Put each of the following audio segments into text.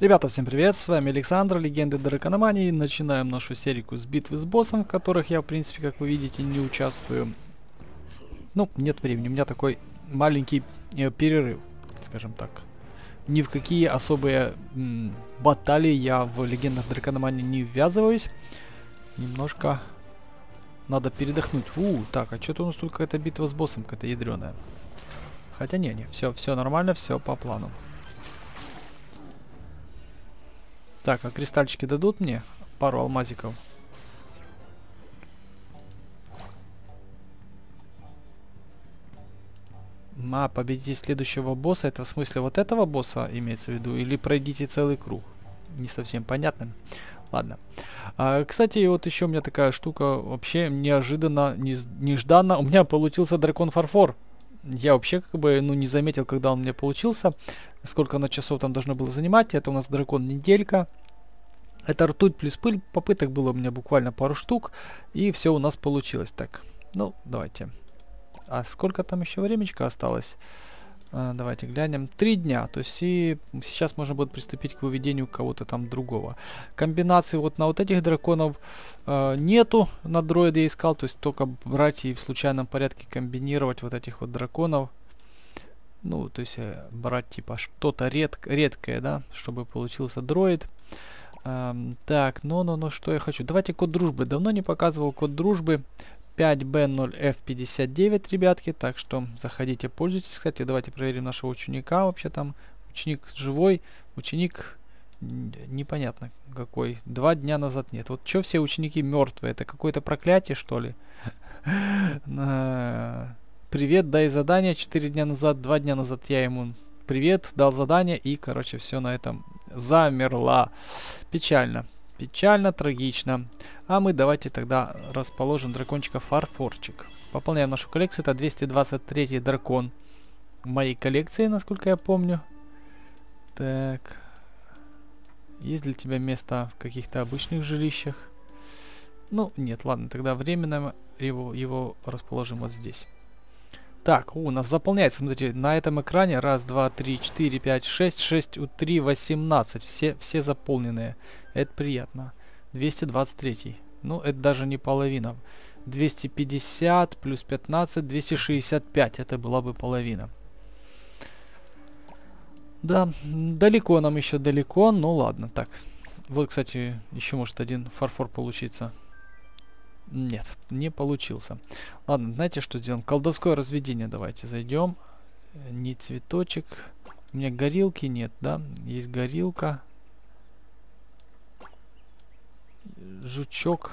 Ребята, всем привет, с вами Александр, Легенды Дракономании. Начинаем нашу серию с битвы с боссом, в которых я, в принципе, как вы видите, не участвую. Ну, нет времени, у меня такой маленький э, перерыв, скажем так. Ни в какие особые баталии я в Легендах Дракономании не ввязываюсь. Немножко надо передохнуть. У, так, а что-то у нас тут какая-то битва с боссом какая-то ядреная. Хотя не, не, все, все нормально, все по плану. Так, а кристальчики дадут мне? Пару алмазиков. А, победите следующего босса. Это в смысле вот этого босса имеется в виду? Или пройдите целый круг? Не совсем понятно. Ладно. А, кстати, вот еще у меня такая штука вообще неожиданно, не, нежданно. У меня получился дракон фарфор. Я вообще как бы ну не заметил, когда он у меня получился сколько на часов там должно было занимать. Это у нас дракон неделька. Это ртуть плюс пыль. Попыток было у меня буквально пару штук. И все у нас получилось. Так, ну, давайте. А сколько там еще времечко осталось? А, давайте глянем. Три дня. То есть и сейчас можно будет приступить к выведению кого-то там другого. Комбинации вот на вот этих драконов э, нету. На дроиде я искал. То есть только брать и в случайном порядке комбинировать вот этих вот драконов. Ну, то есть э, брать типа что-то редк редкое, да, чтобы получился дроид. Эм, так, ну-ну-ну, что я хочу. Давайте код дружбы. Давно не показывал код дружбы. 5B0F59, ребятки. Так что заходите, пользуйтесь. Кстати, давайте проверим нашего ученика. Вообще там ученик живой, ученик непонятно какой. Два дня назад нет. Вот что все ученики мертвые? Это какое-то проклятие, что ли? привет, дай задание. Четыре дня назад, два дня назад я ему привет, дал задание и, короче, все на этом замерла. Печально. Печально, трагично. А мы давайте тогда расположим дракончика фарфорчик. Пополняем нашу коллекцию. Это 223 дракон моей коллекции, насколько я помню. Так. Есть для тебя место в каких-то обычных жилищах? Ну, нет, ладно, тогда временно его, его расположим вот здесь. Так, у нас заполняется, смотрите, на этом экране раз, два, три, четыре, пять, шесть, шесть, у три, восемнадцать. Все, все заполненные. Это приятно. 223. Ну, это даже не половина. 250 плюс 15, 265. Это была бы половина. Да, далеко нам еще далеко, ну ладно, так. Вот, кстати, еще может один фарфор получиться. Нет, не получился. Ладно, знаете, что сделаем? Колдовское разведение давайте зайдем. Не цветочек. У меня горилки нет, да? Есть горилка. Жучок.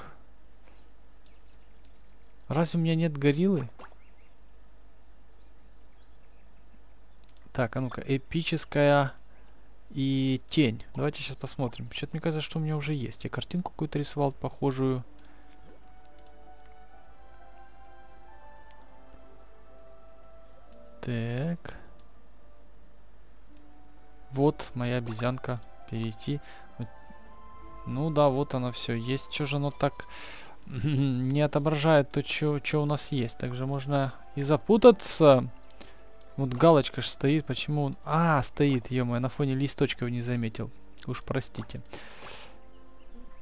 Разве у меня нет гориллы? Так, а ну-ка, эпическая и тень. Давайте сейчас посмотрим. Что-то мне кажется, что у меня уже есть. Я картинку какую-то рисовал похожую. Так. Вот моя обезьянка. Перейти. Ну да, вот оно все есть. Что же оно так не отображает то, что у нас есть. Также можно и запутаться. Вот галочка же стоит. Почему он... А, стоит, ё на фоне листочков не заметил. Уж простите.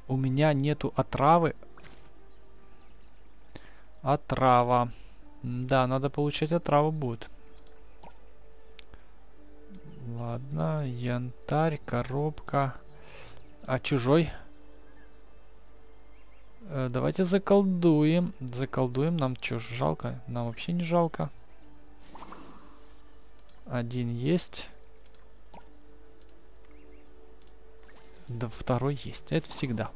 У меня нету отравы. Отрава. Да, надо получать отраву будет. Ладно, янтарь, коробка. А чужой? Э, давайте заколдуем. Заколдуем. Нам что, жалко? Нам вообще не жалко. Один есть. Да второй есть. Это всегда.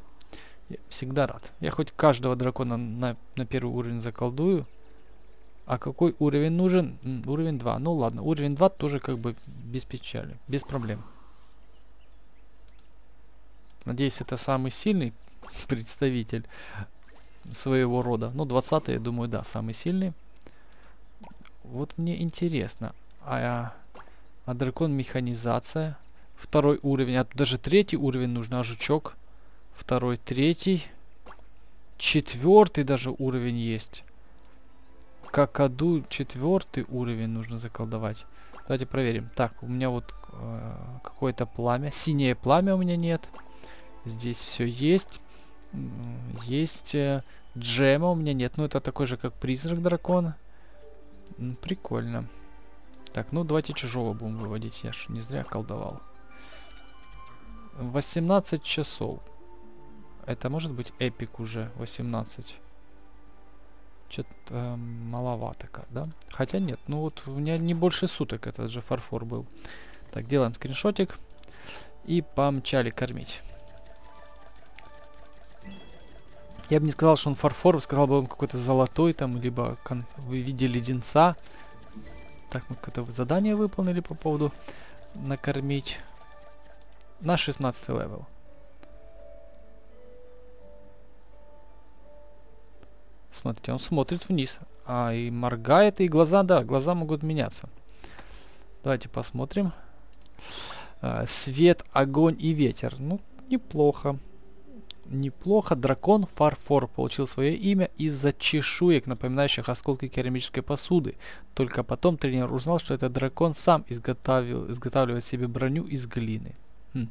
Я всегда рад. Я хоть каждого дракона на, на первый уровень заколдую. А какой уровень нужен? Уровень 2. Ну ладно, уровень 2 тоже как бы без печали, без проблем. Надеюсь, это самый сильный представитель своего рода. Ну, 20 я думаю, да, самый сильный. Вот мне интересно. А, а дракон механизация. Второй уровень. А даже третий уровень нужно. А жучок. Второй, третий. Четвертый даже уровень есть. Какаду четвертый уровень нужно заколдовать. Давайте проверим. Так, у меня вот э, какое-то пламя. Синее пламя у меня нет. Здесь все есть. Есть э, джема у меня нет. Ну, это такой же, как призрак дракона. Прикольно. Так, ну давайте чужого будем выводить. Я ж не зря колдовал. 18 часов. Это может быть эпик уже 18. Что-то э, маловато, да? Хотя нет, ну вот у меня не больше суток этот же фарфор был. Так, делаем скриншотик. И помчали кормить. Я бы не сказал, что он фарфор, сказал бы он какой-то золотой там, либо вы видели леденца. Так, мы какое-то задание выполнили по поводу накормить. На 16 левел. Смотрите, он смотрит вниз. А, и моргает, и глаза, да, глаза могут меняться. Давайте посмотрим. А, свет, огонь и ветер. Ну, неплохо. Неплохо. Дракон Фарфор получил свое имя из-за чешуек, напоминающих осколки керамической посуды. Только потом тренер узнал, что этот дракон сам изготавливал, изготавливает себе броню из глины. Хм.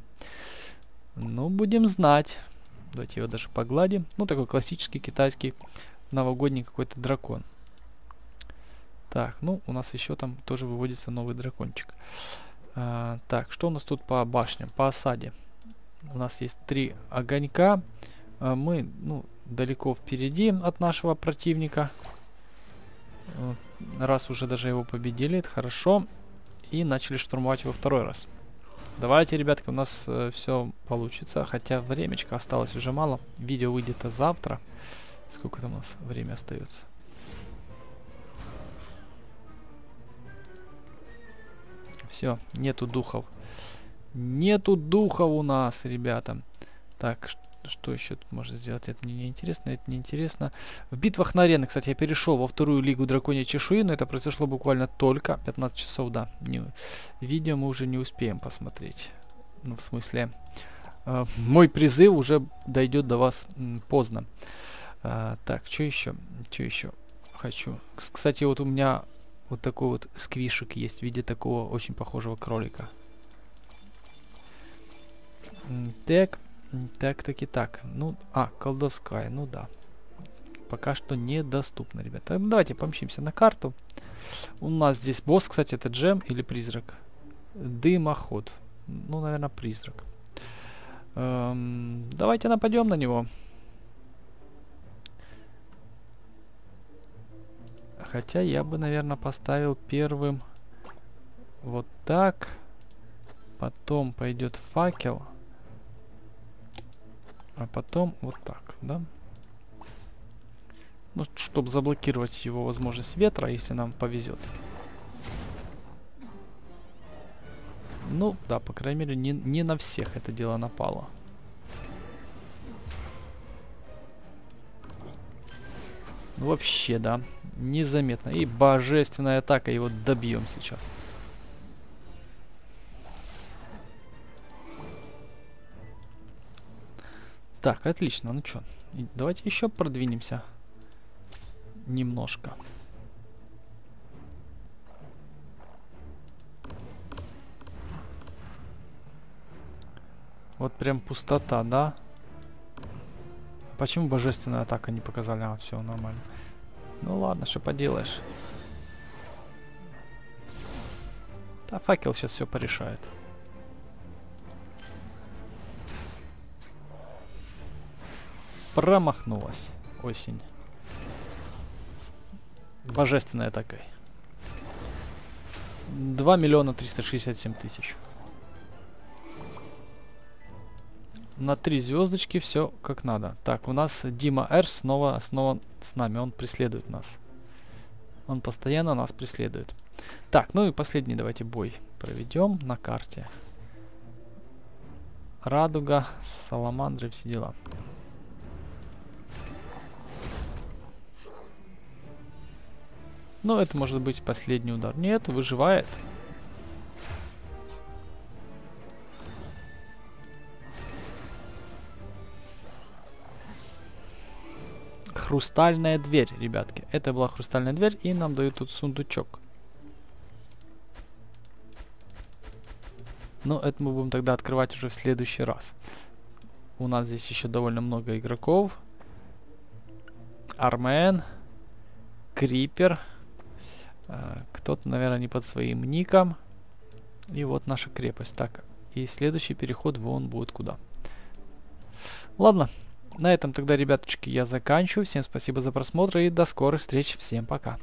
Ну, будем знать. Давайте его даже погладим. Ну, такой классический китайский новогодний какой-то дракон. Так, ну, у нас еще там тоже выводится новый дракончик. А, так, что у нас тут по башням, по осаде? У нас есть три огонька. А мы, ну, далеко впереди от нашего противника. Раз уже даже его победили, это хорошо. И начали штурмовать его второй раз. Давайте, ребятки, у нас э, все получится. Хотя времечко осталось уже мало. Видео выйдет завтра. Сколько там у нас время остается? Все, нету духов. Нету духов у нас, ребята. Так, что еще тут можно сделать? Это мне не интересно, это не интересно. В битвах на арены, кстати, я перешел во вторую лигу драконьей чешуи, но это произошло буквально только 15 часов, да. Не, видео мы уже не успеем посмотреть. Ну, в смысле, э, мой призыв уже дойдет до вас м, поздно. А, так, что еще? Что еще хочу? Кстати, вот у меня вот такой вот сквишек есть в виде такого очень похожего кролика. Так, так, так и так. Ну, а, колдовская, ну да. Пока что недоступно, ребята. Давайте помчимся на карту. У нас здесь босс, кстати, это джем или призрак? Дымоход. Ну, наверное, призрак. Эм, давайте нападем на него. Хотя я бы, наверное, поставил первым вот так. Потом пойдет факел. А потом вот так, да? Ну, чтобы заблокировать его возможность ветра, если нам повезет. Ну, да, по крайней мере, не, не на всех это дело напало. Ну, вообще, да. Незаметно. И божественная атака. Его добьем сейчас. Так, отлично. Ну что, давайте еще продвинемся. Немножко. Вот прям пустота, да? Почему божественная атака не показали? А, все нормально. Ну ладно, что поделаешь. Да, факел сейчас все порешает. Промахнулась осень. Божественная такая. 2 миллиона 367 тысяч. На три звездочки все как надо. Так, у нас Дима Р снова, снова с нами. Он преследует нас. Он постоянно нас преследует. Так, ну и последний давайте бой проведем на карте. Радуга, Саламандры, все дела. Ну, это может быть последний удар. Нет, выживает. Хрустальная дверь, ребятки. Это была хрустальная дверь, и нам дают тут сундучок. Но это мы будем тогда открывать уже в следующий раз. У нас здесь еще довольно много игроков. Армен. Крипер. Э, Кто-то, наверное, не под своим ником. И вот наша крепость. Так, и следующий переход вон будет куда. Ладно, на этом тогда, ребяточки, я заканчиваю. Всем спасибо за просмотр и до скорых встреч. Всем пока.